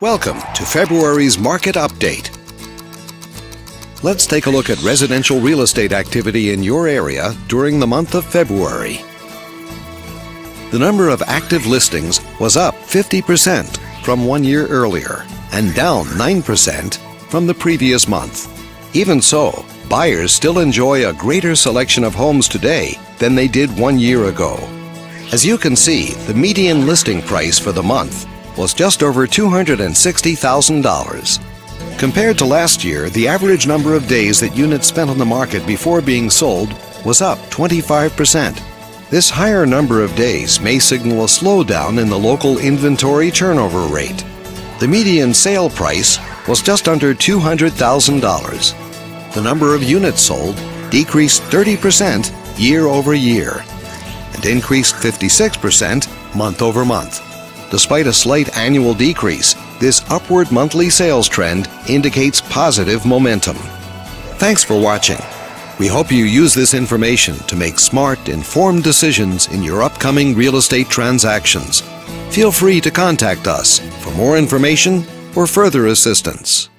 Welcome to February's Market Update. Let's take a look at residential real estate activity in your area during the month of February. The number of active listings was up 50% from one year earlier and down 9% from the previous month. Even so, buyers still enjoy a greater selection of homes today than they did one year ago. As you can see, the median listing price for the month was just over $260,000. Compared to last year, the average number of days that units spent on the market before being sold was up 25%. This higher number of days may signal a slowdown in the local inventory turnover rate. The median sale price was just under $200,000. The number of units sold decreased 30% year over year and increased 56% month over month. Despite a slight annual decrease, this upward monthly sales trend indicates positive momentum. Thanks for watching. We hope you use this information to make smart, informed decisions in your upcoming real estate transactions. Feel free to contact us for more information or further assistance.